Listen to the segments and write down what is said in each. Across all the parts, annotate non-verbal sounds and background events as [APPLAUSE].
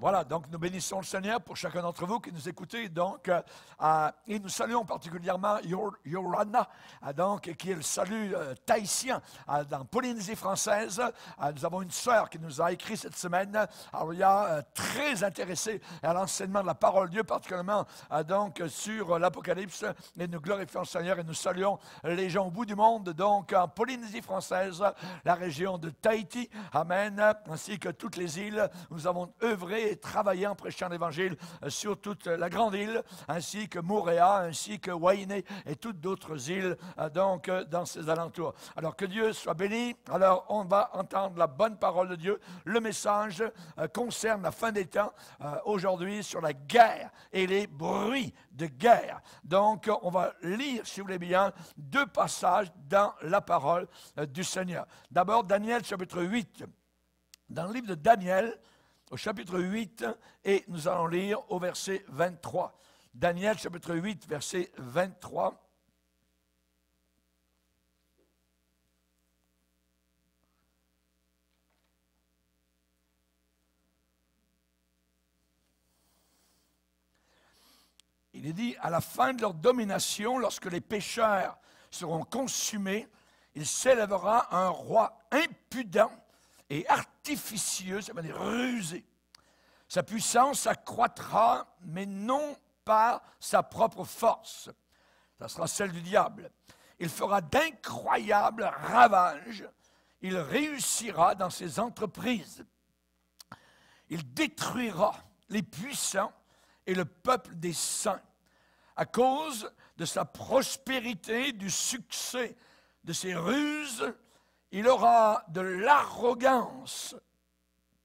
Voilà, donc nous bénissons le Seigneur pour chacun d'entre vous qui nous écoutez. Donc, euh, et nous saluons particulièrement Yor- Yorana, euh, donc, qui est le salut euh, tahitien euh, dans Polynésie française. Nous avons une sœur qui nous a écrit cette semaine. Alors, il y a euh, très intéressé à l'enseignement de la parole de Dieu, particulièrement donc sur l'Apocalypse. Et nous glorifions le Seigneur et nous saluons les gens au bout du monde, donc en Polynésie française, la région de Tahiti, Amen, ainsi que toutes les îles. Nous avons œuvré et travaillé en prêchant l'Évangile euh, sur toute la grande île, ainsi que Moorea, ainsi que Wainé et toutes d'autres îles, euh, donc euh, dans ces alentours. Alors que Dieu soit béni. Alors on va entendre la bonne parole de Dieu. Le message concerne la fin des temps aujourd'hui sur la guerre et les bruits de guerre. Donc, on va lire, si vous voulez bien, deux passages dans la parole du Seigneur. D'abord, Daniel chapitre 8. Dans le livre de Daniel, au chapitre 8, et nous allons lire au verset 23. Daniel chapitre 8, verset 23. Il est dit, à la fin de leur domination, lorsque les pécheurs seront consumés, il s'élèvera un roi impudent et artificieux, ça veut dire rusé. Sa puissance accroîtra, mais non par sa propre force. Ça sera celle du diable. Il fera d'incroyables ravages. Il réussira dans ses entreprises. Il détruira les puissants et le peuple des saints à cause de sa prospérité, du succès de ses ruses. Il aura de l'arrogance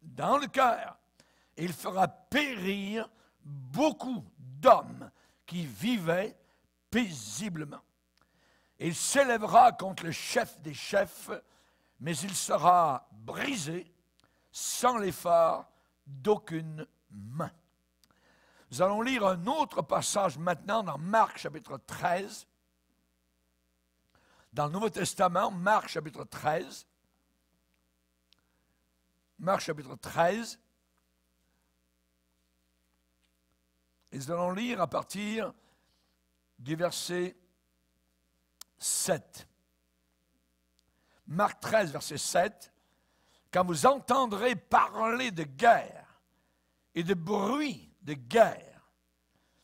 dans le cœur et il fera périr beaucoup d'hommes qui vivaient paisiblement. Il s'élèvera contre le chef des chefs, mais il sera brisé sans l'effort d'aucune main. Nous allons lire un autre passage maintenant dans Marc chapitre 13. Dans le Nouveau Testament, Marc chapitre 13. Marc chapitre 13. Et nous allons lire à partir du verset 7. Marc 13, verset 7. Quand vous entendrez parler de guerre et de bruit de guerre,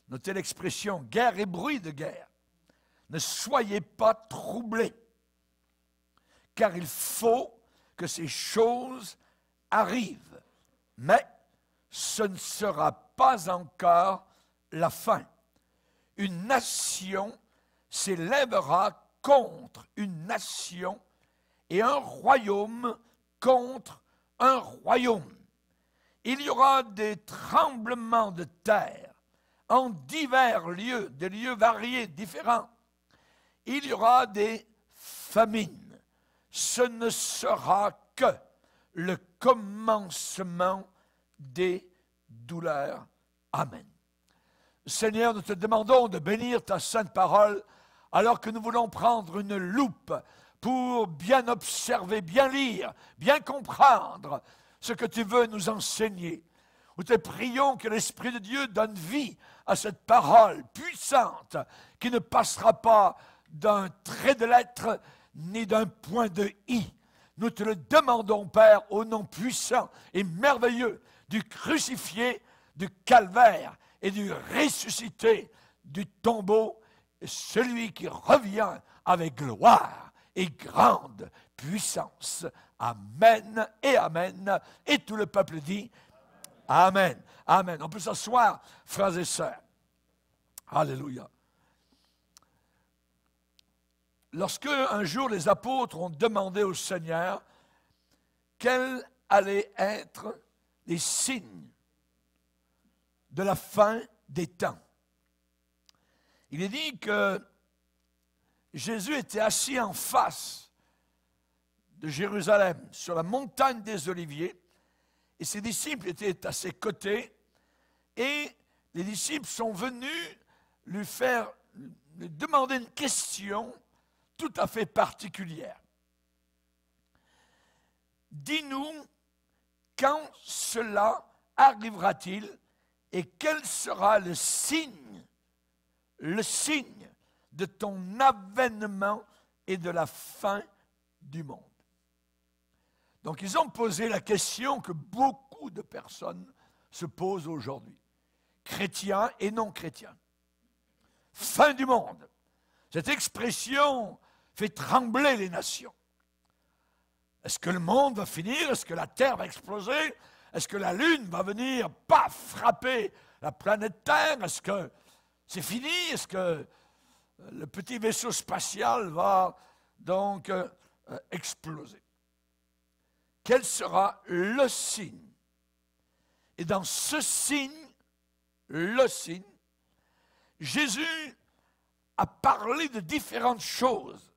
notez l'expression guerre et bruit de guerre, ne soyez pas troublés, car il faut que ces choses arrivent. Mais ce ne sera pas encore la fin. Une nation s'élèvera contre une nation et un royaume contre un royaume. Il y aura des tremblements de terre en divers lieux, des lieux variés, différents. Il y aura des famines. Ce ne sera que le commencement des douleurs. Amen. Seigneur, nous te demandons de bénir ta sainte parole alors que nous voulons prendre une loupe pour bien observer, bien lire, bien comprendre ce que tu veux nous enseigner. Nous te prions que l'Esprit de Dieu donne vie à cette parole puissante qui ne passera pas d'un trait de lettre ni d'un point de i. Nous te le demandons, Père, au nom puissant et merveilleux du crucifié, du calvaire et du ressuscité du tombeau, celui qui revient avec gloire et grande puissance. Amen et Amen. Et tout le peuple dit Amen. Amen. On peut s'asseoir, frères et sœurs. Alléluia. Lorsque un jour les apôtres ont demandé au Seigneur quels allaient être les signes de la fin des temps, il est dit que Jésus était assis en face de Jérusalem, sur la montagne des Oliviers, et ses disciples étaient à ses côtés, et les disciples sont venus lui faire lui demander une question tout à fait particulière. Dis-nous quand cela arrivera-t-il et quel sera le signe, le signe de ton avènement et de la fin du monde. Donc ils ont posé la question que beaucoup de personnes se posent aujourd'hui, chrétiens et non chrétiens. Fin du monde. Cette expression fait trembler les nations. Est-ce que le monde va finir? Est-ce que la Terre va exploser? Est-ce que la Lune va venir, frapper la planète Terre? Est-ce que c'est fini? Est-ce que le petit vaisseau spatial va donc euh, euh, exploser? Quel sera le signe? Et dans ce signe, le signe, Jésus a parlé de différentes choses.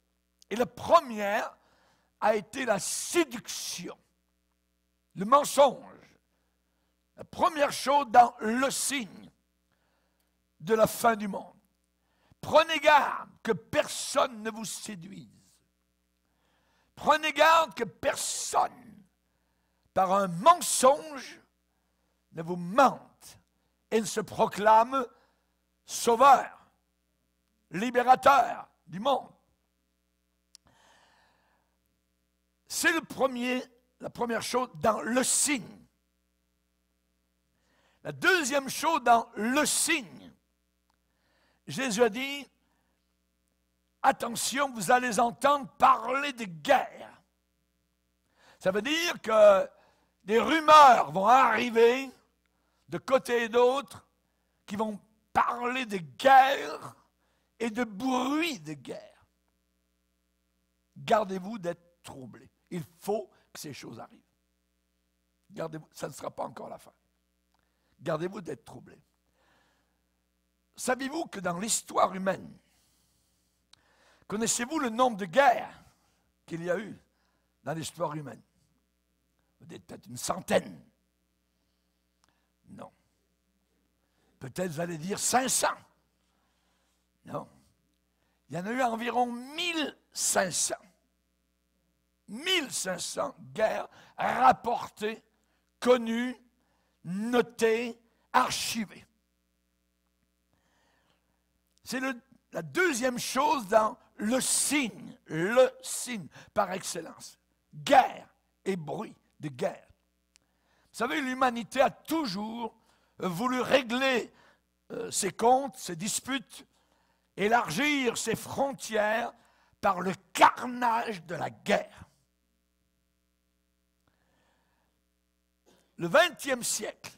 Et la première a été la séduction, le mensonge. La première chose dans le signe de la fin du monde. Prenez garde que personne ne vous séduise. Prenez garde que personne, par un mensonge, ne vous mente et ne se proclame sauveur, libérateur du monde. C'est le premier, la première chose dans le signe. La deuxième chose dans le signe, Jésus a dit, attention, vous allez entendre parler de guerre. Ça veut dire que des rumeurs vont arriver de côté et d'autre qui vont parler de guerre et de bruit de guerre. Gardez-vous d'être troublés. Il faut que ces choses arrivent. Gardez-vous, ça ne sera pas encore la fin. Gardez-vous d'être troublés. Savez-vous que dans l'histoire humaine, connaissez-vous le nombre de guerres qu'il y a eu dans l'histoire humaine? Peut-être une centaine. Non. Peut-être vous allez dire 500. Non. Il y en a eu environ 1500. 1500 guerres rapportées, connues, notées, archivées. C'est la deuxième chose dans le signe, le signe par excellence. Guerre et bruit de guerre. Vous savez, l'humanité a toujours voulu régler euh, ses comptes, ses disputes, élargir ses frontières par le carnage de la guerre. Le XXe siècle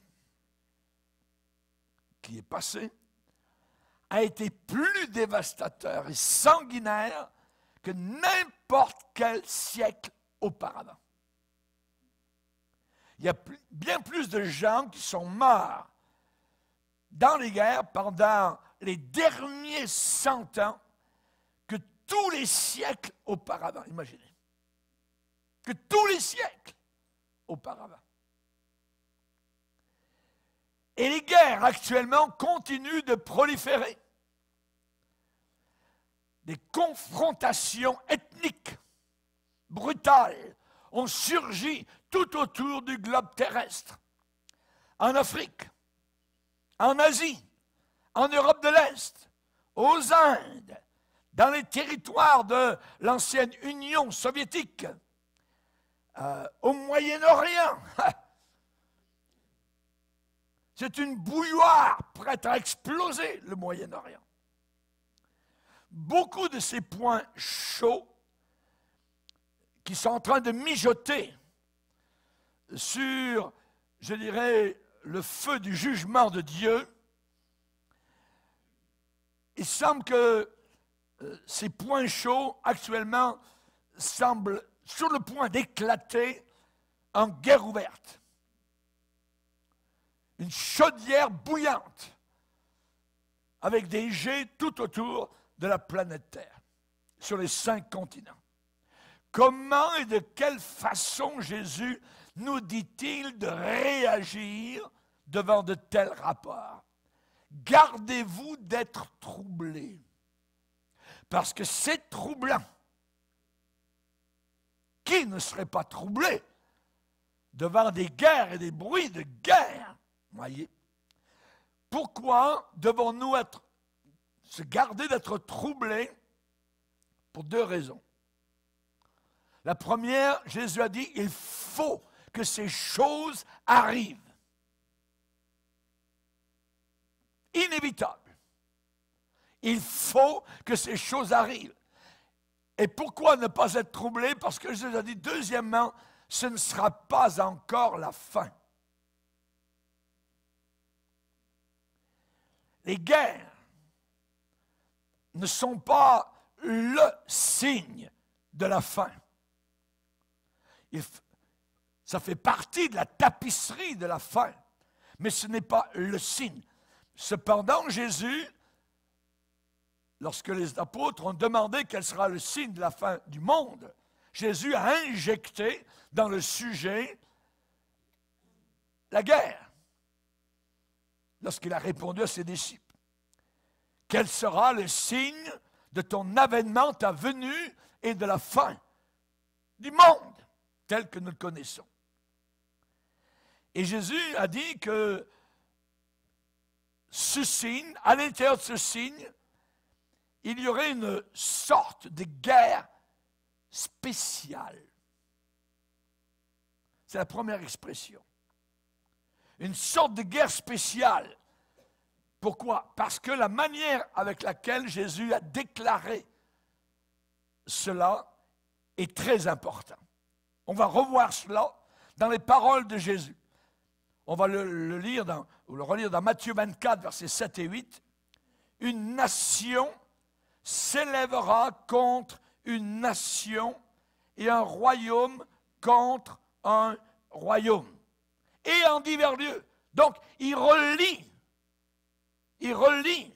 qui est passé a été plus dévastateur et sanguinaire que n'importe quel siècle auparavant. Il y a bien plus de gens qui sont morts dans les guerres pendant les derniers cent ans que tous les siècles auparavant. Imaginez. Que tous les siècles auparavant. Et les guerres actuellement continuent de proliférer des confrontations ethniques brutales ont surgi tout autour du globe terrestre. En Afrique, en Asie, en Europe de l'Est, aux Indes, dans les territoires de l'ancienne Union soviétique, euh, au Moyen-Orient. [LAUGHS] C'est une bouilloire prête à exploser le Moyen-Orient beaucoup de ces points chauds qui sont en train de mijoter sur, je dirais, le feu du jugement de Dieu, il semble que euh, ces points chauds actuellement semblent sur le point d'éclater en guerre ouverte. Une chaudière bouillante avec des jets tout autour de la planète Terre, sur les cinq continents. Comment et de quelle façon Jésus nous dit-il de réagir devant de tels rapports? Gardez-vous d'être troublés, parce que c'est troublant. Qui ne serait pas troublé devant des guerres et des bruits de guerre? Voyez Pourquoi devons-nous se garder d'être troublés Pour deux raisons. La première, Jésus a dit, il faut que ces choses arrivent. Inévitable. Il faut que ces choses arrivent. Et pourquoi ne pas être troublé? Parce que Jésus a dit, deuxièmement, ce ne sera pas encore la fin. Les guerres ne sont pas le signe de la fin. ça fait partie de la tapisserie de la fin, mais ce n'est pas le signe. Cependant, Jésus, lorsque les apôtres ont demandé quel sera le signe de la fin du monde, Jésus a injecté dans le sujet la guerre. Lorsqu'il a répondu à ses disciples, quel sera le signe de ton avènement, ta venue et de la fin du monde tel que nous le connaissons? Et Jésus a dit que ce signe, à l'intérieur de ce signe, il y aurait une sorte de guerre spéciale. C'est la première expression. Une sorte de guerre spéciale. Pourquoi? Parce que la manière avec laquelle Jésus a déclaré cela est très important. On va revoir cela dans les paroles de Jésus. On va le, lire dans, ou le relire dans Matthieu 24, versets 7 et 8. Une nation s'élèvera contre une nation et un royaume contre un royaume. Et en divers lieux. Donc, il relie, il relie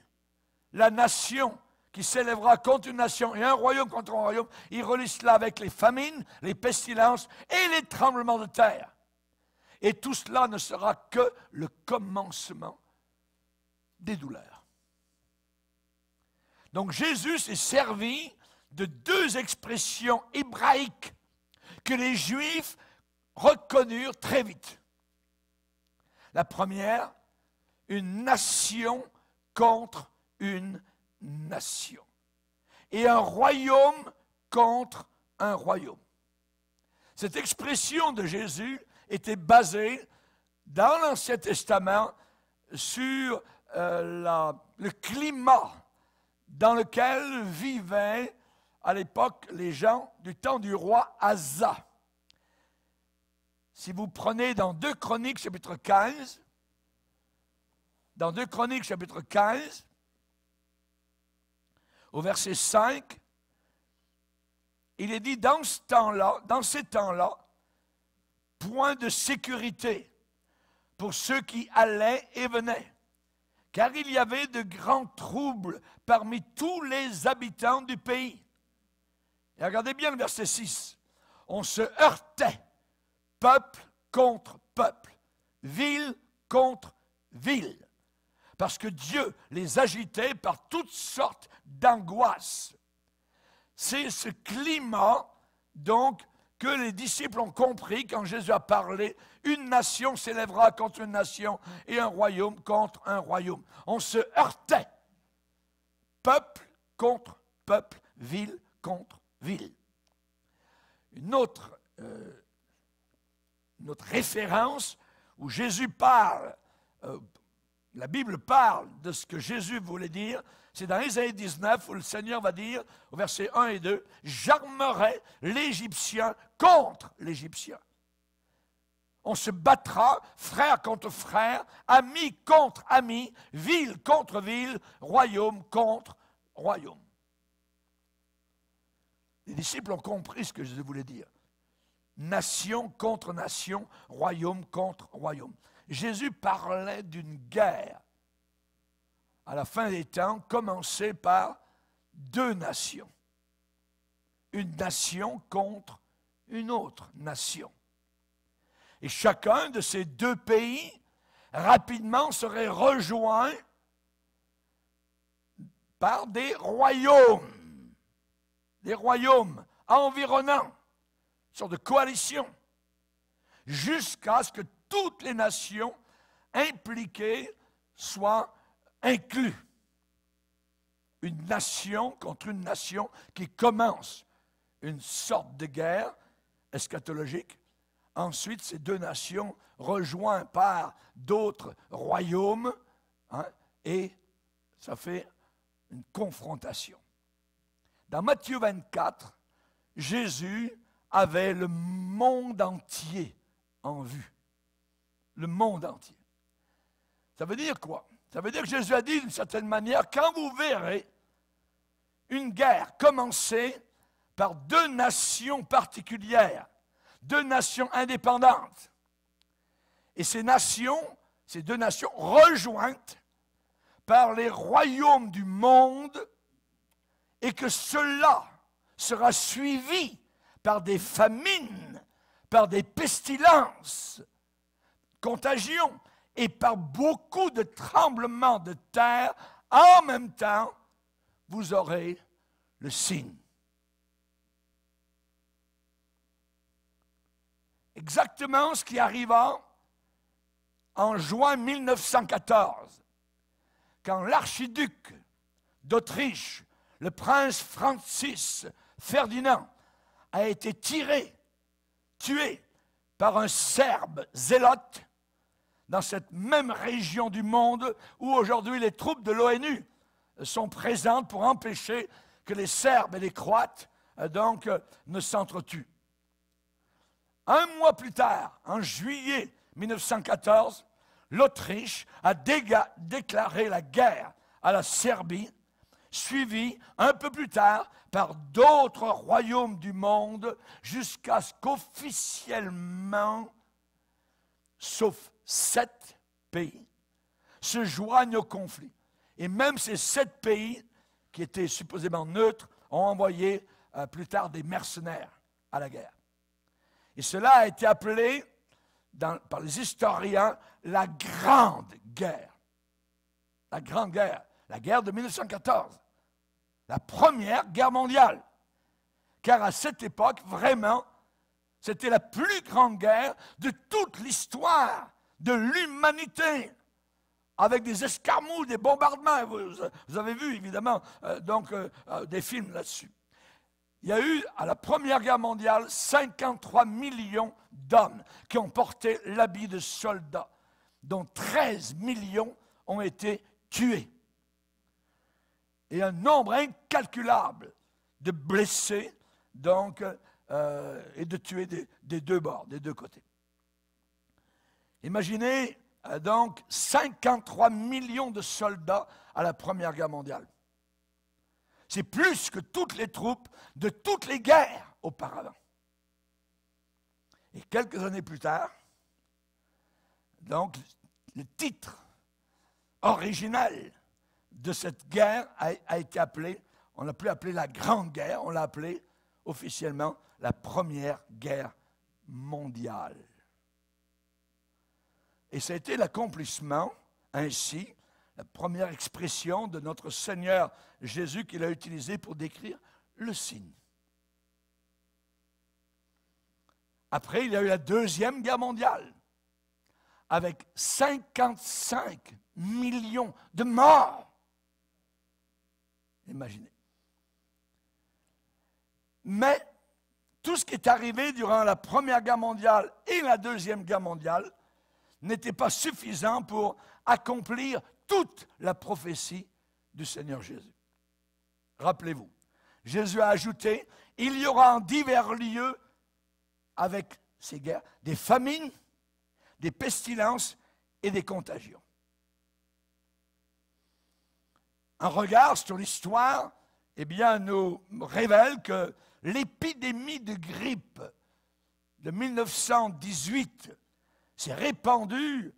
la nation qui s'élèvera contre une nation et un royaume contre un royaume. Il relie cela avec les famines, les pestilences et les tremblements de terre. Et tout cela ne sera que le commencement des douleurs. Donc Jésus s'est servi de deux expressions hébraïques que les Juifs reconnurent très vite. La première, une nation contre une nation. Et un royaume contre un royaume. Cette expression de Jésus était basée dans l'Ancien Testament sur euh, le climat dans lequel vivaient à l'époque les gens du temps du roi Asa. Si vous prenez dans 2 Chroniques chapitre 15, dans 2 Chroniques chapitre 15, au verset 5, il est dit dans ce temps-là, dans ces temps-là, point de sécurité pour ceux qui allaient et venaient, car il y avait de grands troubles parmi tous les habitants du pays. Et regardez bien le verset 6. On se heurtait, peuple contre peuple, ville contre ville, parce que Dieu les agitait par toutes sortes d'angoisses. C'est ce climat, donc, que les disciples ont compris quand Jésus a parlé. Une nation s'élèvera contre une nation et un royaume contre un royaume. On se heurtait. Peuple contre peuple, ville contre ville. Une autre, euh, référence où Jésus parle, euh, la Bible parle de ce que Jésus voulait dire, c'est dans Ésaïe 19 où le Seigneur va dire, au verset 1 et 2, J'armerai l'Égyptien contre l'Égyptien. On se battra, frère contre frère, ami contre ami, ville contre ville, royaume contre royaume. Les disciples ont compris ce que je voulais dire. Nation contre nation, royaume contre royaume. Jésus parlait d'une guerre à la fin des temps, commencé par deux nations. Une nation contre une autre nation. Et chacun de ces deux pays rapidement serait rejoint par des royaumes, des royaumes environnants, sorte de coalition, jusqu'à ce que toutes les nations impliqués soient inclus. Une nation contre une nation qui commence une sorte de guerre eschatologique. Ensuite, ces deux nations, rejointes par d'autres royaumes, hein, et ça fait une confrontation. Dans Matthieu 24, Jésus avait le monde entier en vue. Le monde entier. Ça veut dire quoi? Ça veut dire que Jésus a dit d'une certaine manière, quand vous verrez une guerre commencer par deux nations particulières, deux nations indépendantes, et ces nations, ces deux nations rejointes par les royaumes du monde, et que cela sera suivi par des famines, par des pestilences, contagions et par beaucoup de tremblements de terre, en même temps, vous aurez le signe. Exactement ce qui arriva en juin 1914, quand l'archiduc d'Autriche, le prince Francis Ferdinand, a été tiré, tué par un Serbe zélote dans cette même région du monde où aujourd'hui les troupes de l'ONU sont présentes pour empêcher que les Serbes et les Croates euh, donc euh, ne s'entretuent. Un mois plus tard, en juillet 1914, l'Autriche a déclaré la guerre à la Serbie suivi un peu plus tard par d'autres royaumes du monde, jusqu'à ce qu'officiellement, sauf sept pays, se joignent au conflit. Et même ces sept pays, qui étaient supposément neutres, ont envoyé euh, plus tard des mercenaires à la guerre. Et cela a été appelé par les historiens la Grande Guerre. La Grande Guerre la guerre de 1914, la première guerre mondiale. Car à cette époque, vraiment, c'était la plus grande guerre de toute l'histoire de l'humanité, avec des escarmouches, des bombardements. Vous, avez vu, évidemment, euh, donc, euh, euh, des films là-dessus. Il y a eu, à la Première Guerre mondiale, 53 millions d'hommes qui ont porté l'habit de soldats, dont 13 millions ont été tués et un nombre incalculable de blessés, donc, euh, et de tués des, deux bords, des deux côtés. Imaginez euh, donc 53 millions de soldats à la Première Guerre mondiale. C'est plus que toutes les troupes de toutes les guerres auparavant. Et quelques années plus tard, donc, le titre original de cette guerre a, été appelée, on l'a plus appelée la Grande Guerre, on l'a appelée officiellement la Première Guerre mondiale. Et ça a été l'accomplissement, ainsi, la première expression de notre Seigneur Jésus qu'il a utilisé pour décrire le signe. Après, il y a eu la Deuxième Guerre mondiale, avec 55 millions de morts. Imaginez. Mais tout ce qui est arrivé durant la Première Guerre mondiale et la Deuxième Guerre mondiale n'était pas suffisant pour accomplir toute la prophétie du Seigneur Jésus. Rappelez-vous, Jésus a ajouté, il y aura en divers lieux, avec ces guerres, des famines, des pestilences et des contagions. Un regard sur l'histoire, eh bien, nous révèle que l'épidémie de grippe de 1918 s'est répandue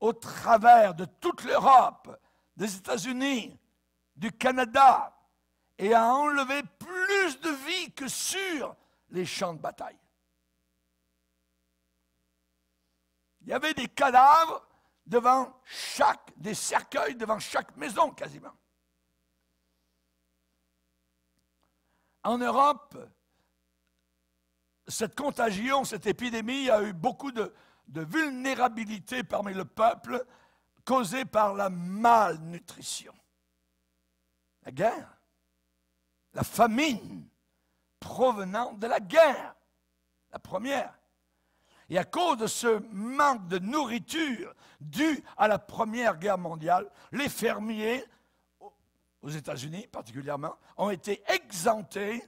au travers de toute l'Europe, des États-Unis, du Canada, et a enlevé plus de vies que sur les champs de bataille. Il y avait des cadavres devant chaque, des cercueils devant chaque maison quasiment. En Europe, cette contagion, cette épidémie a eu beaucoup de, vulnérabilité parmi le peuple causée par la malnutrition. La guerre, la famine provenant de la guerre, la première. Et à cause de ce manque de nourriture dû à la Première Guerre mondiale, les fermiers, aux États-Unis particulièrement, ont été exemptés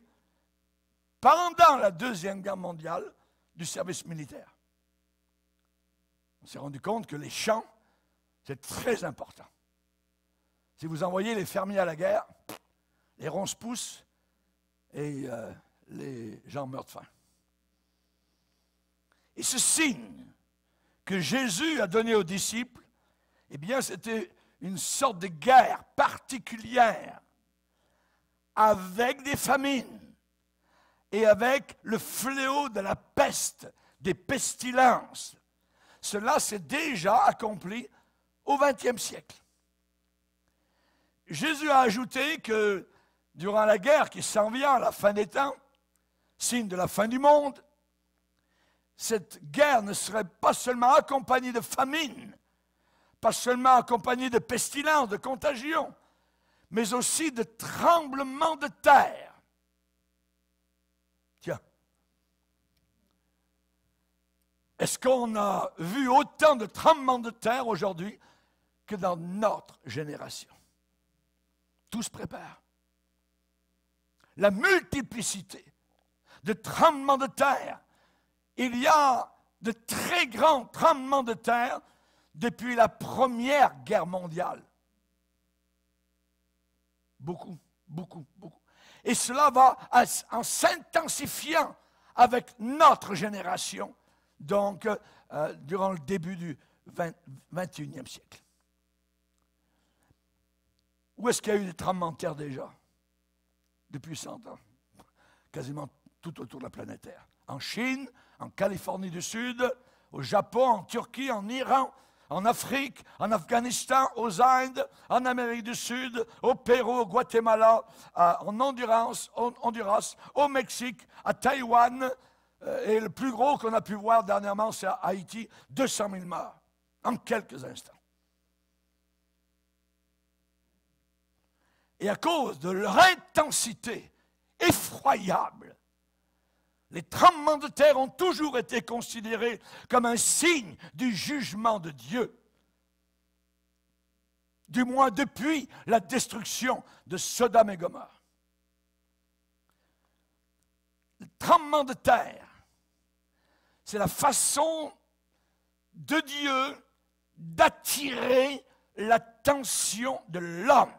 pendant la Deuxième Guerre mondiale du service militaire. On s'est rendu compte que les champs, c'est très important. Si vous envoyez les fermiers à la guerre, les ronces poussent et euh, les gens meurent de faim. Et ce signe que Jésus a donné aux disciples, eh bien, c'était une sorte de guerre particulière avec des famines et avec le fléau de la peste, des pestilences. Cela s'est déjà accompli au XXe siècle. Jésus a ajouté que durant la guerre qui s'en vient à la fin des temps, signe de la fin du monde, cette guerre ne serait pas seulement accompagnée de famine, pas seulement accompagnée de pestilence, de contagion, mais aussi de tremblements de terre. Tiens, est-ce qu'on a vu autant de tremblements de terre aujourd'hui que dans notre génération? Tout se prépare. La multiplicité de tremblements de terre il y a de très grands tremblements de terre depuis la Première Guerre mondiale. Beaucoup, beaucoup, beaucoup. Et cela va en s'intensifiant avec notre génération, donc euh, durant le début du 21e siècle. Où est-ce qu'il y a eu des tremblements de terre déjà? Depuis 100 ans. Quasiment tout autour de la planète Terre. En Chine, en Californie du Sud, au Japon, en Turquie, en Iran, en Afrique, en Afghanistan, aux Indes, en Amérique du Sud, au Pérou, au Guatemala, en Honduras, au Mexique, à Taïwan, euh, et le plus gros qu'on a pu voir dernièrement, c'est à Haïti, 200 000 morts, en quelques instants. Et à cause de leur intensité effroyable, les tremblements de terre ont toujours été considérés comme un signe du jugement de Dieu. Du moins depuis la destruction de Sodome et Gomorre. Le tremblement de terre, c'est la façon de Dieu d'attirer l'attention de l'homme.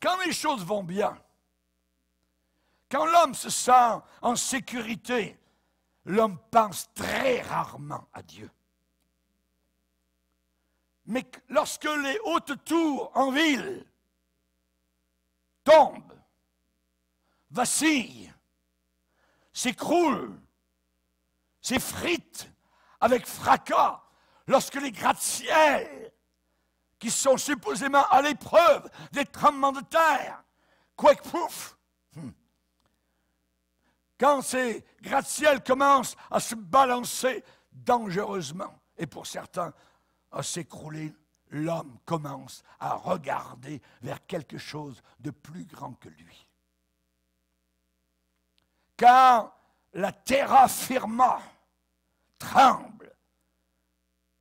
Quand les choses vont bien, quand l'homme se sent en sécurité, l'homme pense très rarement à Dieu. Mais lorsque les hautes tours en ville tombent, vacillent, s'écroulent, s'effritent avec fracas, lorsque les gratte-ciels, qui sont supposément à l'épreuve des tremblements de terre, quoi que pouf, quand ces gratte-ciels commencent à se balancer dangereusement, et pour certains à s'écrouler, l'homme commence à regarder vers quelque chose de plus grand que lui. Car la terra firma tremble.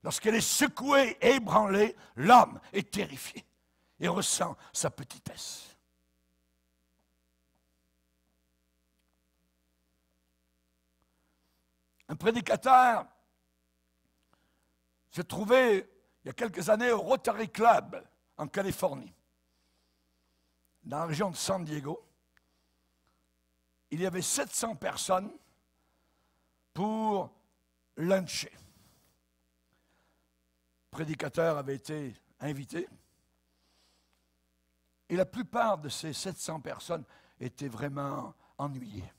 Lorsqu'elle est secouée et ébranlée, l'homme est terrifié et ressent sa petitesse. Un prédicateur se trouvait il y a quelques années au Rotary Club en Californie, dans la région de San Diego. Il y avait 700 personnes pour luncher. Le prédicateur avait été invité. Et la plupart de ces 700 personnes étaient vraiment ennuyées.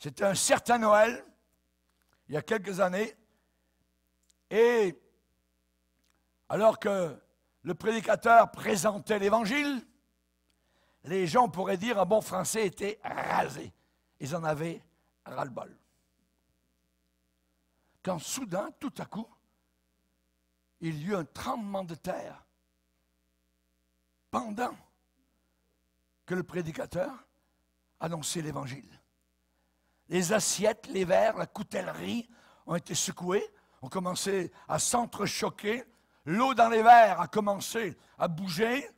C'était un certain Noël, il y a quelques années, et alors que le prédicateur présentait l'Évangile, les gens pourraient dire en bon français étaient rasés. Ils en avaient ras-le-bol. Quand soudain, tout à coup, il y eut un tremblement de terre pendant que le prédicateur annonçait l'Évangile. Les assiettes, les verres, la coutellerie ont été secoués, ont commencé à s'entrechoquer, l'eau dans les verres a commencé à bouger,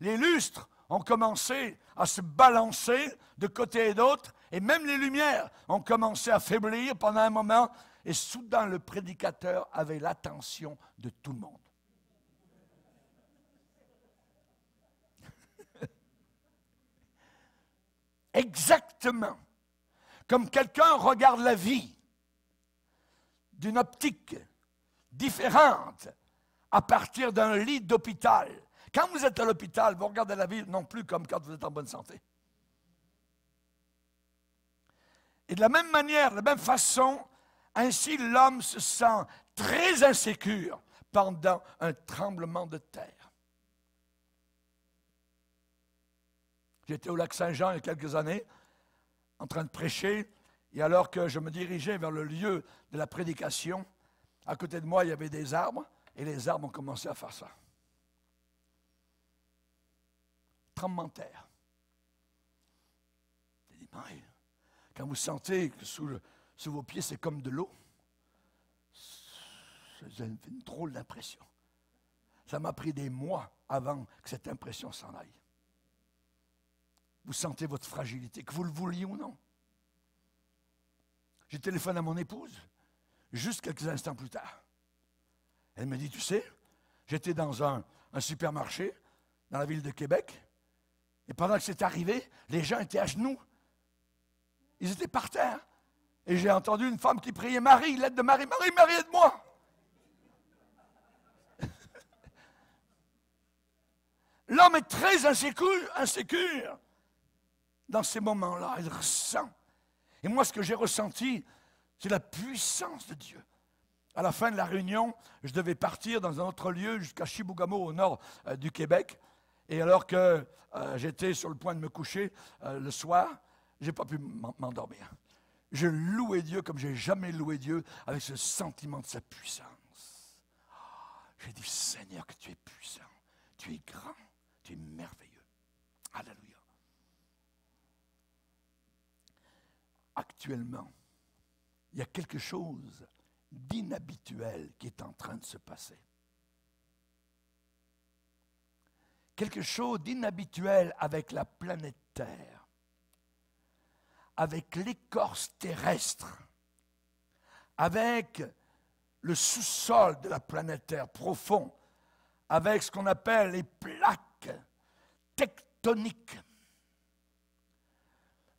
les lustres ont commencé à se balancer de côté et d'autre, et même les lumières ont commencé à faiblir pendant un moment, et soudain le prédicateur avait l'attention de tout le monde. [LAUGHS] Exactement comme quelqu'un regarde la vie d'une optique différente à partir d'un lit d'hôpital. Quand vous êtes à l'hôpital, vous regardez la vie non plus comme quand vous êtes en bonne santé. Et de la même manière, de la même façon, ainsi l'homme se sent très insécure pendant un tremblement de terre. J'étais au lac Saint-Jean il y a quelques années, en train de prêcher, et alors que je me dirigeais vers le lieu de la prédication, à côté de moi, il y avait des arbres, et les arbres ont commencé à faire ça. Tremblement. Quand vous sentez que sous, vos pieds, c'est comme de l'eau, c'est une drôle d'impression. Ça m'a pris des mois avant que cette impression s'en aille. Vous sentez votre fragilité, que vous le vouliez ou non. J'ai téléphoné à mon épouse, juste quelques instants plus tard. Elle me dit, tu sais, j'étais dans un, supermarché dans la ville de Québec, et pendant que c'est arrivé, les gens étaient à genoux. Ils étaient par terre. Et j'ai entendu une femme qui priait Marie, l'aide de Marie, Marie, Marie, aide-moi. [LAUGHS] L'homme est très insécure, insécure dans ces moments-là. Il ressent. Et moi, ce que j'ai ressenti, c'est la puissance de Dieu. À la fin de la réunion, je devais partir dans un autre lieu jusqu'à Chibougamau, au nord euh, du Québec. Et alors que euh, j'étais sur le point de me coucher euh, le soir, je n'ai pas pu m'endormir. Je louais Dieu comme j'ai jamais loué Dieu avec ce sentiment de sa puissance. J'ai dit, Seigneur, que tu es puissant, tu es grand, tu es merveilleux. Alléluia. Actuellement, il y a quelque chose d'inhabituel qui est en train de se passer. Quelque chose d'inhabituel avec la planète Terre, avec l'écorce terrestre, avec le sous-sol de la planète Terre profond, avec ce qu'on appelle les plaques tectoniques.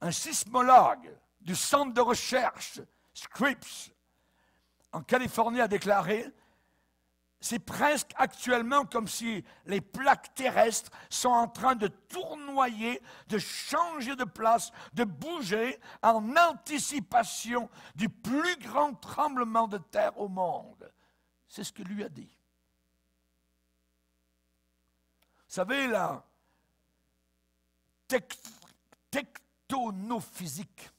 Un sismologue du centre de recherche Scripps en Californie a déclaré c'est presque actuellement comme si les plaques terrestres sont en train de tournoyer, de changer de place, de bouger en anticipation du plus grand tremblement de terre au monde. C'est ce que lui a dit. Vous savez, la tectonophysique,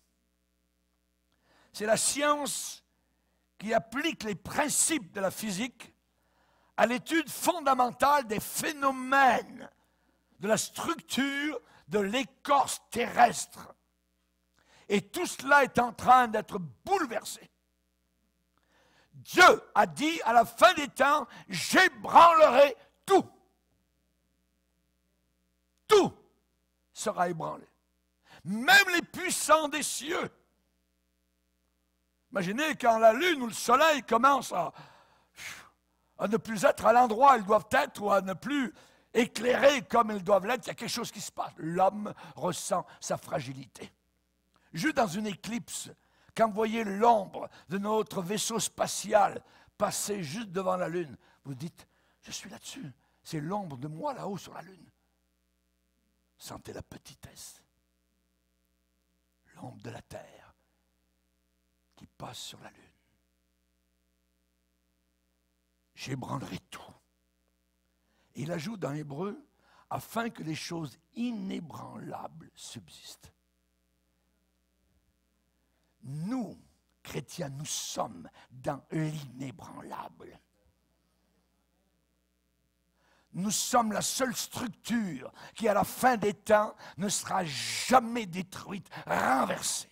c'est la science qui applique les principes de la physique à l'étude fondamentale des phénomènes de la structure de l'écorce terrestre. Et tout cela est en train d'être bouleversé. Dieu a dit à la fin des temps, j'ébranlerai tout. Tout sera ébranlé. Même les puissants des cieux Imaginez quand la lune ou le soleil commencent à, ne plus être à l'endroit où ils doivent être ou à ne plus éclairer comme ils doivent l'être, il y a quelque chose qui se passe. L'homme ressent sa fragilité. Juste dans une éclipse, quand vous voyez l'ombre de notre vaisseau spatial passer juste devant la lune, vous dites, je suis là-dessus. C'est l'ombre de moi là-haut sur la lune. Sentez la petitesse. L'ombre de la terre passe sur la lune. J'ébranlerai tout. il ajoute dans Hébreu, afin que les choses inébranlables subsistent. Nous, chrétiens, nous sommes dans l'inébranlable. Nous sommes la seule structure qui, à la fin des temps, ne sera jamais détruite, renversée.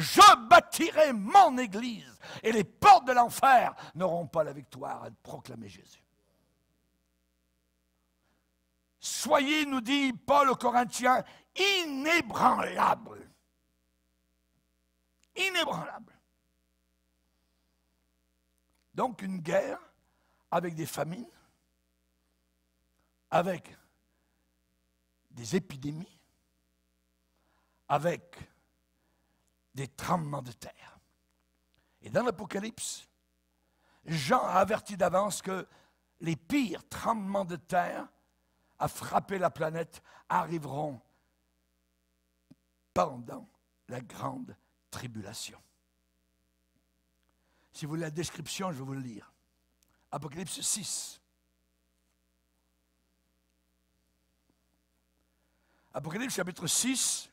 Je bâtirai mon Église et les portes de l'enfer n'auront pas la victoire à proclamer Jésus. Soyez, nous dit Paul aux Corinthiens, inébranlables. Inébranlables. Donc une guerre avec des famines, avec des épidémies, avec des tremblements de terre. Et dans l'Apocalypse, Jean a averti d'avance que les pires tremblements de terre à frapper la planète arriveront pendant la grande tribulation. Si vous voulez la description, je vais vous le lire. Apocalypse 6. Apocalypse chapitre 6.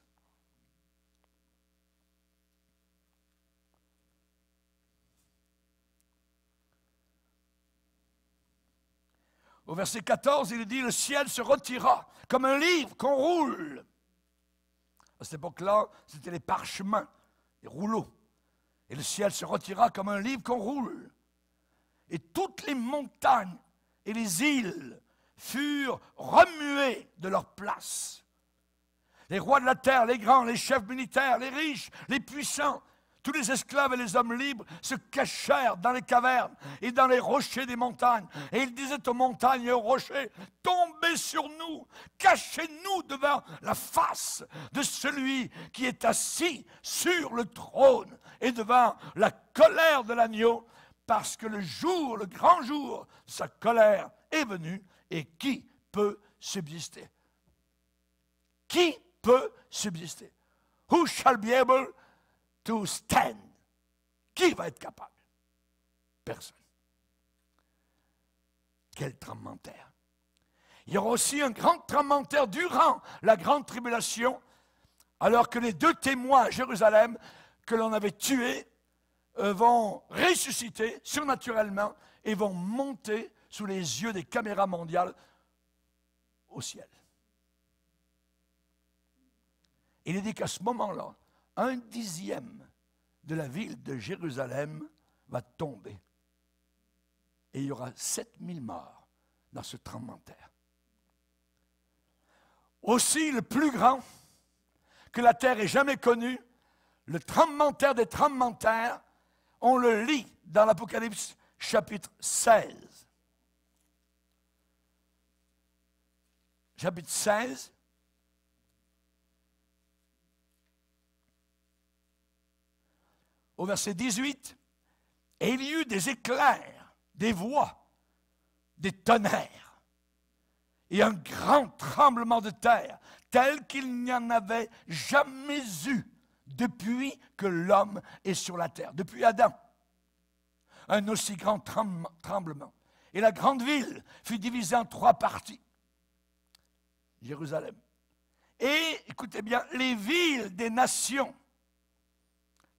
Au verset 14, il dit, le ciel se retira comme un livre qu'on roule. À cette époque-là, c'était les parchemins, les rouleaux. Et le ciel se retira comme un livre qu'on roule. Et toutes les montagnes et les îles furent remuées de leur place. Les rois de la terre, les grands, les chefs militaires, les riches, les puissants, tous les esclaves et les hommes libres se cachèrent dans les cavernes et dans les rochers des montagnes. Et ils disaient aux montagnes et aux rochers, tombez sur nous, cachez-nous devant la face de celui qui est assis sur le trône et devant la colère de l'agneau, parce que le jour, le grand jour sa colère est venu, et qui peut subsister? Qui peut subsister? Who shall be able Qui va être capable? Personne. Quel tremblement de terre. Il y aura aussi un grand tremblement de terre durant la grande tribulation, alors que les deux témoins à Jérusalem que l'on avait tués euh, vont ressusciter surnaturellement et vont monter sous les yeux des caméras mondiales au ciel. Il est dit qu'à ce moment-là, un dixième de la ville de Jérusalem va tomber. Et il y aura 7000 morts dans ce tremblement de terre. Aussi le plus grand que la terre ait jamais connu, le tremblement de terre des tremblements de terre, on le lit dans l'Apocalypse chapitre 16. Chapitre 16, au verset 18, et il y eut des éclairs, des voix, des tonnerres, et un grand tremblement de terre, tel qu'il n'y en avait jamais eu depuis que l'homme est sur la terre, depuis Adam. Un aussi grand tremblement. Et la grande ville fut divisée en trois parties. Jérusalem. Et, écoutez bien, les villes des nations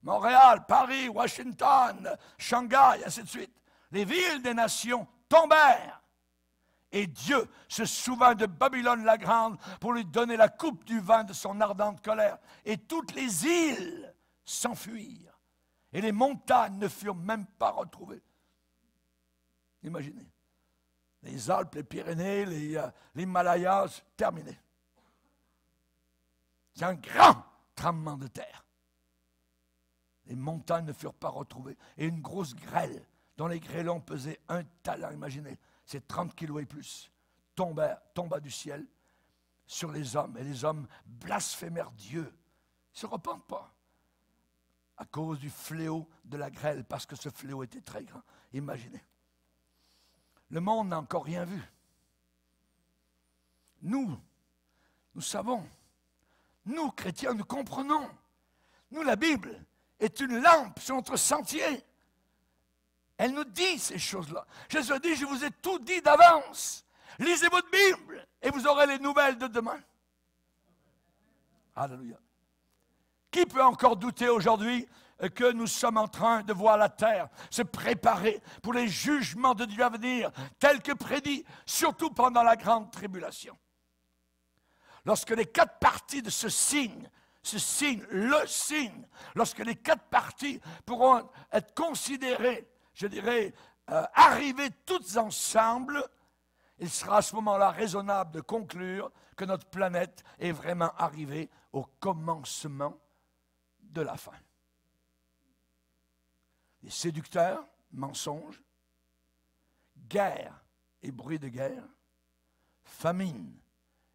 Montréal, Paris, Washington, Shanghai, ainsi de suite. Les villes des nations tombèrent. Et Dieu se souvint de Babylone la Grande pour lui donner la coupe du vin de son ardente colère. Et toutes les îles s'enfuirent. Et les montagnes ne furent même pas retrouvées. Imaginez. Les Alpes, les Pyrénées, les, euh, terminé. C'est un grand tremblement de terre. Les montagnes ne furent pas retrouvées. Et une grosse grêle, dont les grêlons pesaient un talent, imaginez, c'est 30 kilos et plus, tomba, tomba du ciel sur les hommes. Et les hommes blasphémèrent Dieu. Ils ne se repentent pas à cause du fléau de la grêle, parce que ce fléau était très grand. Imaginez. Le monde n'a encore rien vu. Nous, nous savons. Nous, chrétiens, nous comprenons. Nous, la Bible, est une lampe sur notre sentier. Elle nous dit ces choses-là. Jésus dit, je vous ai tout dit d'avance. Lisez votre Bible et vous aurez les nouvelles de demain. Alléluia. Qui peut encore douter aujourd'hui que nous sommes en train de voir la terre se préparer pour les jugements de Dieu à venir, tels que prédits, surtout pendant la grande tribulation? Lorsque les quatre parties de ce signe, ce signe, le signe, lorsque les quatre parties pourront être considérées, je dirais, euh, arriver toutes ensemble, il sera à ce moment-là raisonnable de conclure que notre planète est vraiment arrivée au commencement de la fin les séducteurs, mensonges, guerre et bruit de guerre, famine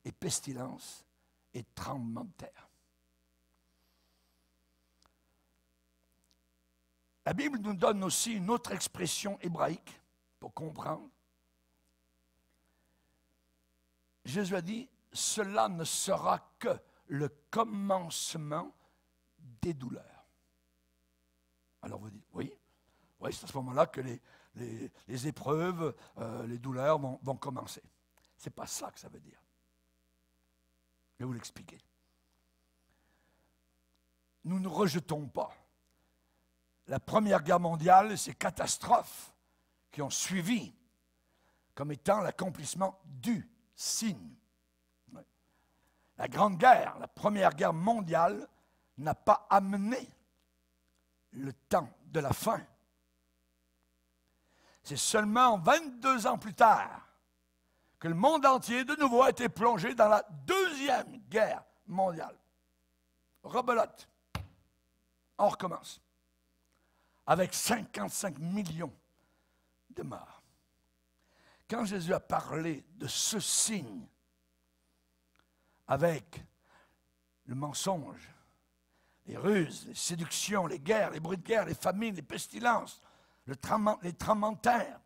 et pestilence et tremblement de terre. La Bible nous donne aussi une autre expression hébraïque pour comprendre. Jésus a dit, cela ne sera que le commencement des douleurs. Alors vous dites, oui, c'est à ce moment-là que les, les, épreuves, euh, les douleurs vont, vont commencer. Ce n'est pas ça que ça veut dire. Je vais vous l'expliquer. Nous ne rejetons pas la Première Guerre mondiale et ces catastrophes qui ont suivi comme étant l'accomplissement du signe. La Grande Guerre, la Première Guerre mondiale, n'a pas amené le temps de la fin. C'est seulement 22 ans plus tard que le monde entier de nouveau a été plongé dans la deuxième guerre mondiale. Rebelote. On recommence. Avec 55 millions de morts. Quand Jésus a parlé de ce signe, avec le mensonge, les ruses, les séductions, les guerres, les bruits de guerre, les famines, les pestilences, les tremblements de terre.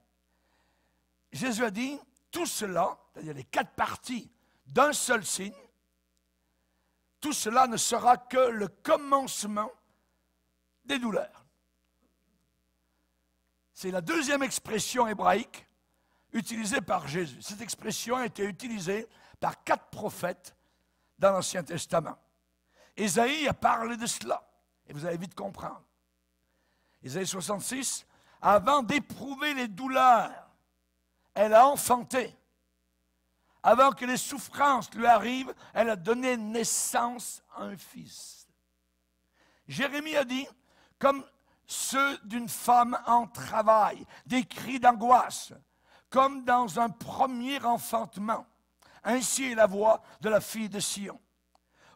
Jésus a dit, tout cela, c'est-à-dire les quatre parties d'un seul signe, tout cela ne sera que le commencement des douleurs. C'est la deuxième expression hébraïque utilisée par Jésus. Cette expression a été utilisée par quatre prophètes dans l'Ancien Testament. Ésaïe a parlé de cela. Et vous allez vite comprendre. Ésaïe 66, avant d'éprouver les douleurs, elle a enfanté. Avant que les souffrances lui arrivent, elle a donné naissance à un fils. Jérémie a dit, comme ceux d'une femme en travail, des cris d'angoisse, comme dans un premier enfantement. Ainsi est la voix de la fille de Sion.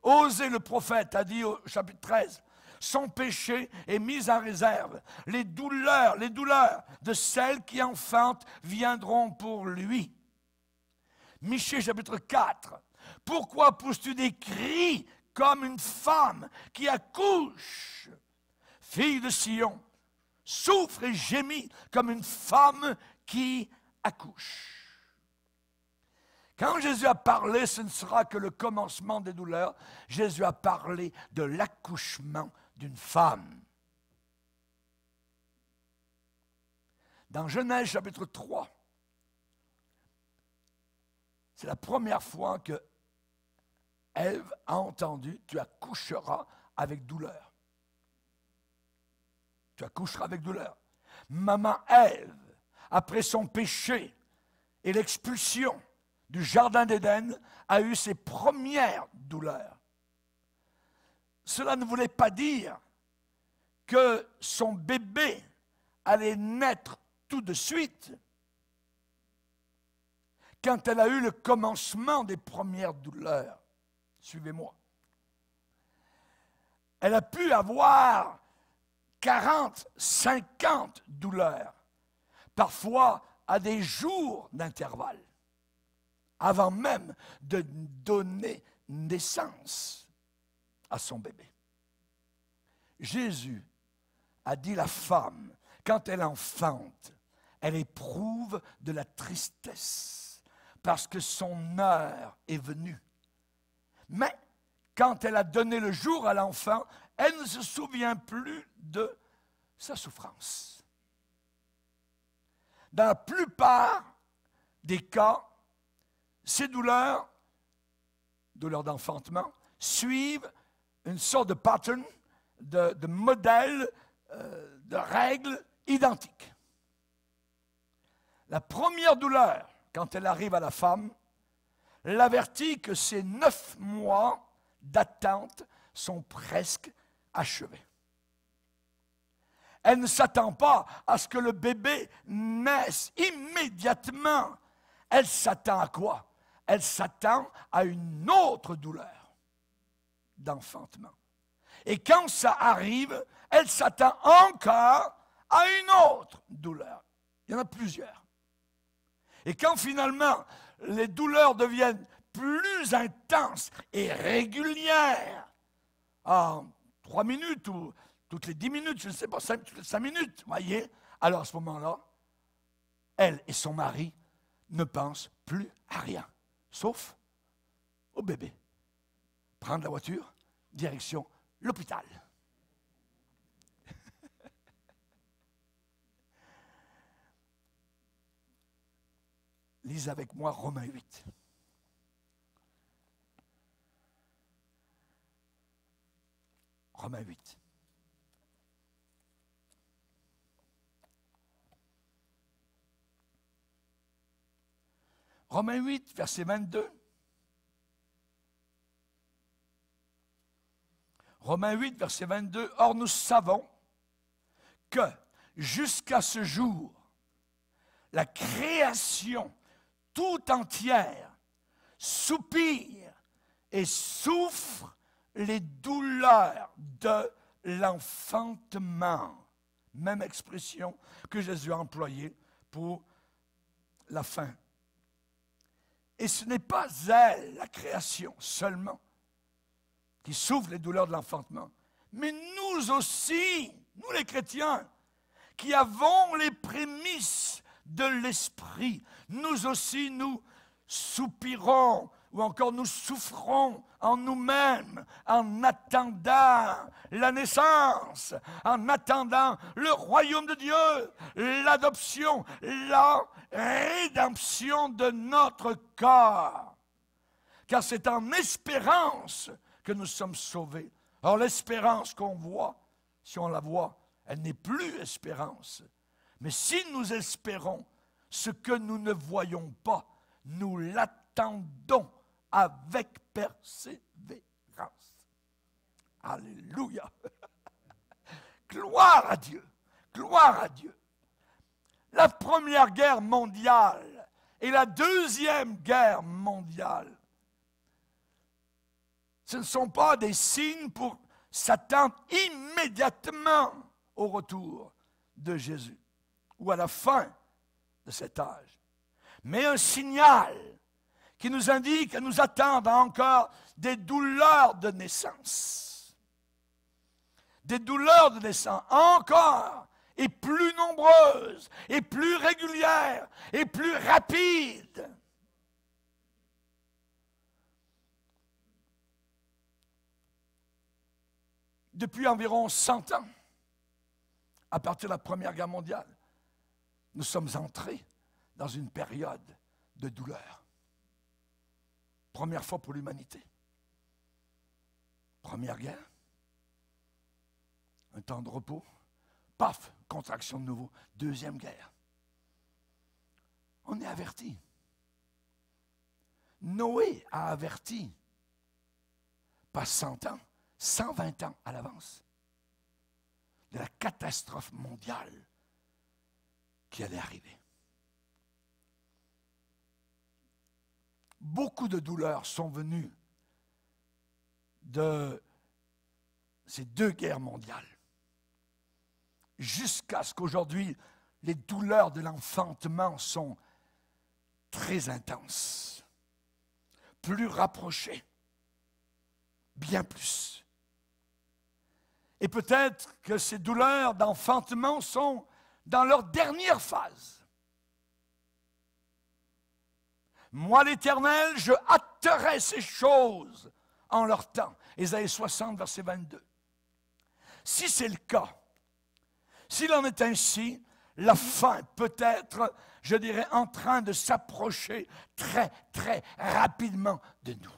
Osez le prophète a dit au chapitre 13, son péché est mis en réserve. Les douleurs, les douleurs de celles qui enfantent viendront pour lui. Michée chapitre 4. Pourquoi pousses-tu des cris comme une femme qui accouche Fille de Sion, souffre et gémit comme une femme qui accouche. Quand Jésus a parlé, ce ne sera que le commencement des douleurs. Jésus a parlé de l'accouchement d'une femme. Dans Genèse chapitre 3, c'est la première fois que Ève a entendu Tu accoucheras avec douleur. Tu accoucheras avec douleur. Maman Ève, après son péché et l'expulsion, du Jardin d'Éden a eu ses premières douleurs. Cela ne voulait pas dire que son bébé allait naître tout de suite. Quand elle a eu le commencement des premières douleurs, suivez-moi, elle a pu avoir 40, 50 douleurs, parfois à des jours d'intervalle avant même de donner naissance à son bébé. Jésus a dit la femme, quand elle enfante, elle éprouve de la tristesse parce que son heure est venue. Mais quand elle a donné le jour à l'enfant, elle ne se souvient plus de sa souffrance. Dans la plupart des cas, ces douleurs, douleurs d'enfantement, suivent une sorte de pattern, de, modèle, euh, de règles identiques. La première douleur, quand elle arrive à la femme, l'avertit que ses neuf mois d'attente sont presque achevés. Elle ne s'attend pas à ce que le bébé naisse immédiatement. Elle s'attend à quoi? Elle s'attend à une autre douleur d'enfantement. Et quand ça arrive, elle s'attend encore à une autre douleur. Il y en a plusieurs. Et quand finalement les douleurs deviennent plus intenses et régulières, en trois minutes ou toutes les dix minutes, je ne sais pas, cinq, toutes les cinq minutes, voyez, alors à ce moment-là, elle et son mari ne pensent plus à rien, sauf au bébé. Prendre la voiture, direction l'hôpital. [LAUGHS] Lise avec moi Romains 8. Romains 8. Romains 8, verset 22. Romains 8, verset 22. Or, nous savons que jusqu'à ce jour, la création tout entière soupire et souffre les douleurs de l'enfantement. Même expression que Jésus a employée pour la fin. Et ce n'est pas elle, la création, seulement, qui souffre les douleurs de l'enfantement, mais nous aussi, nous les chrétiens, qui avons les prémices de l'Esprit, nous aussi nous soupirons ou encore nous souffrons en nous-mêmes en attendant la naissance, en attendant le royaume de Dieu, l'adoption, la rédemption de notre corps. Car c'est en espérance que nous sommes sauvés. Or, l'espérance qu'on voit, si on la voit, elle n'est plus espérance. Mais si nous espérons ce que nous ne voyons pas, nous l'attendons avec persévérance. Alléluia. [LAUGHS] Gloire à Dieu. Gloire à Dieu. La première guerre mondiale et la deuxième guerre mondiale, ce ne sont pas des signes pour s'attendre immédiatement au retour de Jésus ou à la fin de cet âge, mais un signal qui nous indique que nous attendent encore des douleurs de naissance. Des douleurs de naissance encore et plus nombreuses et plus régulières et plus rapides. Depuis environ 100 ans, à partir de la Première Guerre mondiale, nous sommes entrés dans une période de douleur. Première fois pour l'humanité. Première guerre. Un temps de repos. Paf, contraction de nouveau. Deuxième guerre. On est averti. Noé a averti, pas 100 ans, 120 ans à l'avance, de la catastrophe mondiale qui allait arriver. Beaucoup de douleurs sont venues de ces deux guerres mondiales, jusqu'à ce qu'aujourd'hui, les douleurs de l'enfantement sont très intenses, plus rapprochées, bien plus. Et peut-être que ces douleurs d'enfantement sont dans leur dernière phase. Moi, l'Éternel, je hâterai ces choses en leur temps. Ésaïe 60, verset 22. Si c'est le cas, s'il en est ainsi, la fin peut être, je dirais, en train de s'approcher très, très rapidement de nous.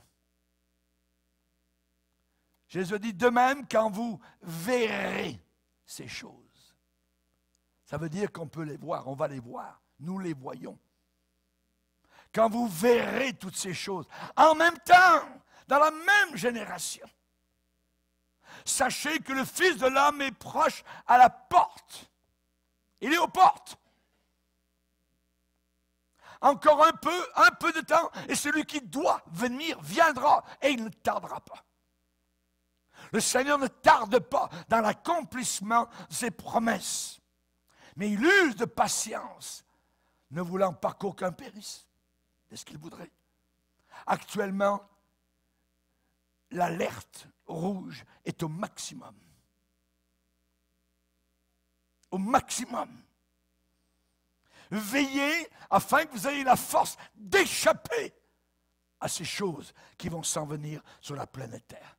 Jésus dit de même quand vous verrez ces choses. Ça veut dire qu'on peut les voir, on va les voir, nous les voyons. Quand vous verrez toutes ces choses, en même temps, dans la même génération, sachez que le Fils de l'homme est proche à la porte. Il est aux portes. Encore un peu, un peu de temps, et celui qui doit venir viendra, et il ne tardera pas. Le Seigneur ne tarde pas dans l'accomplissement de ses promesses, mais il use de patience, ne voulant pas qu'aucun périsse. Ce qu'il voudrait. Actuellement, l'alerte rouge est au maximum. Au maximum. Veillez afin que vous ayez la force d'échapper à ces choses qui vont s'en venir sur la planète Terre.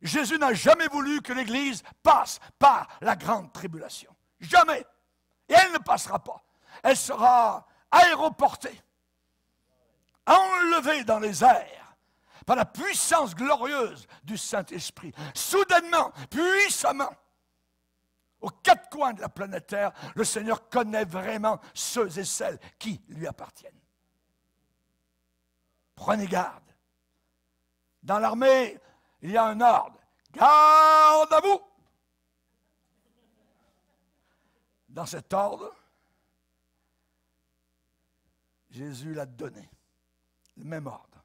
Jésus n'a jamais voulu que l'Église passe par la grande tribulation. Jamais. Et elle ne passera pas. Elle sera aéroportée, enlevée dans les airs par la puissance glorieuse du Saint-Esprit. Soudainement, puissamment, aux quatre coins de la planète Terre, le Seigneur connaît vraiment ceux et celles qui lui appartiennent. Prenez garde. Dans l'armée, il y a un ordre. Garde à vous. Dans cet ordre, Jésus l'a donné. Le même ordre.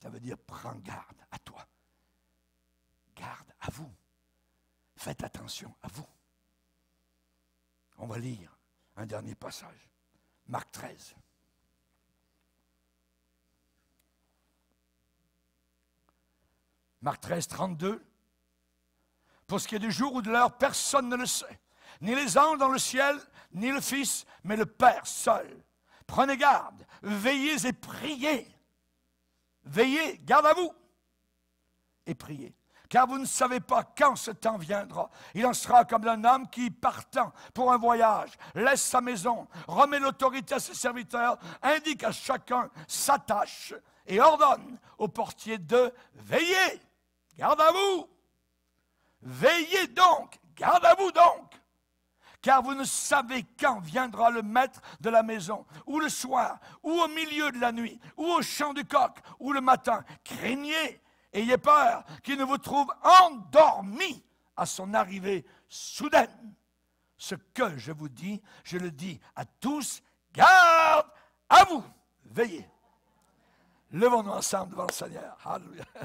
Ça veut dire prends garde à toi. Garde à vous. Faites attention à vous. On va lire un dernier passage. Marc 13. Marc 13, 32. Pour ce qui est du jour ou de l'heure, personne ne le sait. Ni les anges dans le ciel, ni le Fils, mais le Père seul. Prenez garde, veillez et priez. Veillez, garde à vous et priez. Car vous ne savez pas quand ce temps viendra. Il en sera comme un homme qui, partant pour un voyage, laisse sa maison, remet l'autorité à ses serviteurs, indique à chacun sa tâche et ordonne au portier de veiller. Garde à vous. Veillez donc. Garde à vous donc. Car vous ne savez quand viendra le maître de la maison, ou le soir, ou au milieu de la nuit, ou au chant du coq, ou le matin. Craignez, ayez peur qu'il ne vous trouve endormi à son arrivée soudaine. Ce que je vous dis, je le dis à tous, garde à vous, veillez. Levons-nous ensemble devant le Seigneur. Alléluia. [LAUGHS]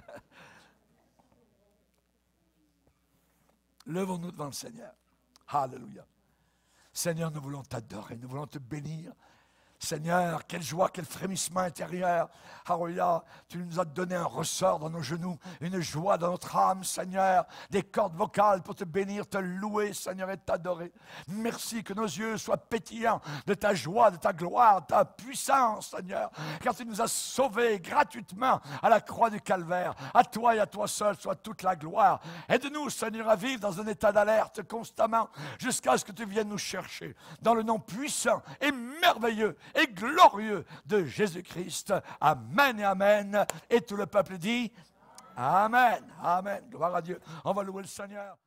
Levons-nous devant le Seigneur. Alléluia. Seigneur, nous voulons t'adorer, nous voulons te bénir. Seigneur, quelle joie, quel frémissement intérieur. Tu nous as donné un ressort dans nos genoux, une joie dans notre âme, Seigneur, des cordes vocales pour te bénir, te louer, Seigneur, et t'adorer. Merci que nos yeux soient pétillants de ta joie, de ta gloire, de ta puissance, Seigneur, car tu nous as sauvés gratuitement à la croix du calvaire. À toi et à toi seul soit toute la gloire. Aide-nous, Seigneur, à vivre dans un état d'alerte constamment jusqu'à ce que tu viennes nous chercher. Dans le nom puissant et merveilleux et glorieux de Jésus-Christ. Amen et Amen. Et tout le peuple dit Amen. Amen. Gloire à Dieu. On va louer le Seigneur.